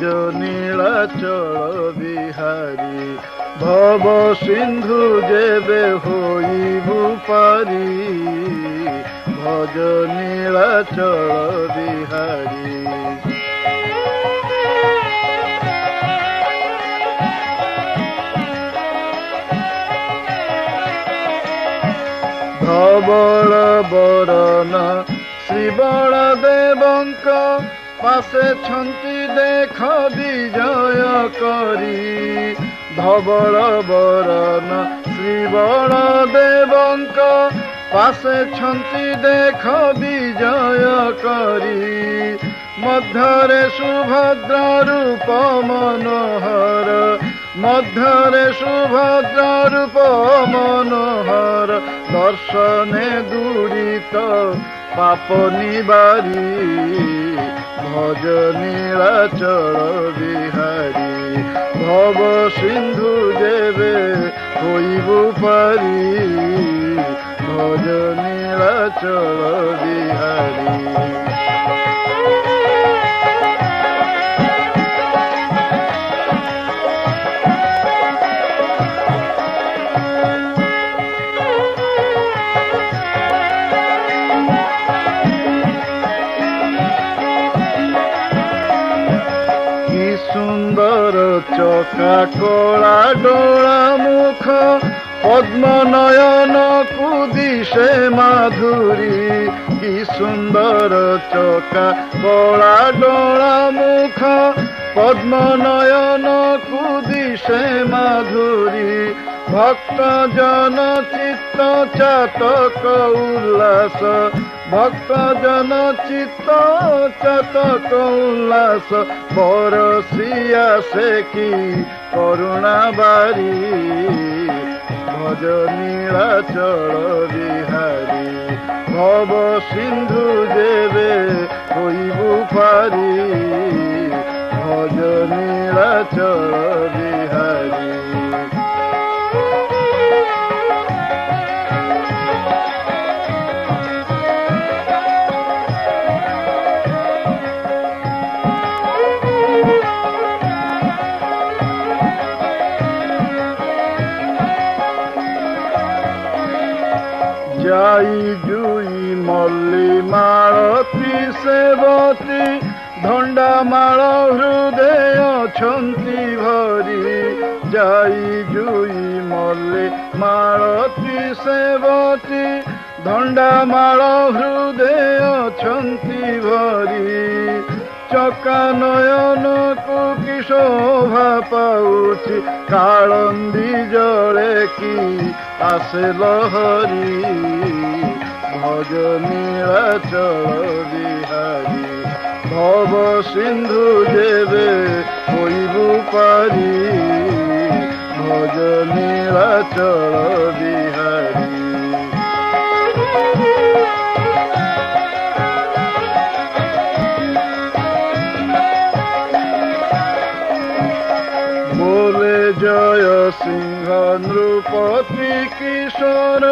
নিজ নীলাচল বিহারি, ভব সিন্ধু যেবে হইবু পারি, ভজ নীল নীলাচল বিহারী। ধবল বরণ শ্রীবল দেবঙ্ক ପାଶେଛନ୍ତି ଦେଖ ବିଜୟ କରି ଧବଳ ବରନ ଶ୍ରୀ ବଳଦେବଙ୍କ ପାଶେଛନ୍ତି ଦେଖ ବିଜୟ କରି ମଧ୍ୟରେ ସୁଭଦ୍ର ରୂପ ମନୋହର ମଧ୍ୟରେ ସୁଭଦ୍ର ରୂପ মনোহর দর্শনে দূরিত পাপ নিবারী ভজ নীলাচল বিহারী ভব সিন্ধু দেবে হইবু পারি ভজ নীলাচল বিহারী সুন্দর চকা কলা ডোলা মুখ পদ্ম নয়ন কুদিশে মাধুরী। কি সুন্দর চকা কলা ডোলা মুখ পদ্ম নয়ন কুদিশে মাধুরী। ভক্ত জন চিত্ত চাতক উল্লাস ভক্ত জন চিত্ত, চাতক, উল্লাস, পরশিয়া সে কি করুণা বারি ভজ নীলাচল বিহারী, ভব সিন্ধু দেবে হইবু পারি। ভজ নীলাচল বিহারী যাই জুই মল্লি মারতি সেবতি ধন্ডা মাଳ হৃদয় অছন্তি ভরি। যাই জুই মল্লি মারতি সেবতি ধন্ডা মাଳ হৃদয় অছন্তি ভরি। চকা নয়নকু কি শোভা পাউছি কালন্দী জলে কি আসিল হরি ভজ নীলাচল বিহারী ভব সিন্ধু দেবে হইবু পারি ভজ নীলাচল বিহারী জয় সিংহ নৃপতি কিশোর,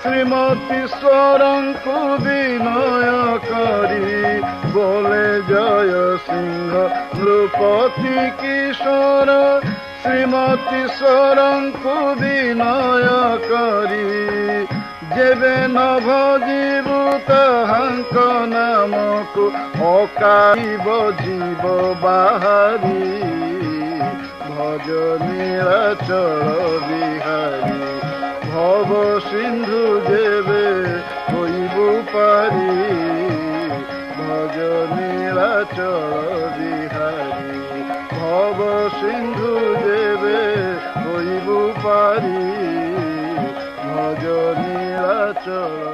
শ্রীমতী স্বরঙ্কু বিনয় করি বলে জয় সিংহ নৃপতি কিশোর, শ্রীমতী স্বরঙ্কু বিনয় করি যেবে নভজিবু তাহাঙ্ক নামক অকাইব জীব বাহারি। ভজ নীলাচল বিহারী, ভব সিন্ধু দেবে হইবু পারি। ভজ নীলাচল বিহারী, ভব সিন্ধু দেবে হইবু পারি। ভজ নীলাচল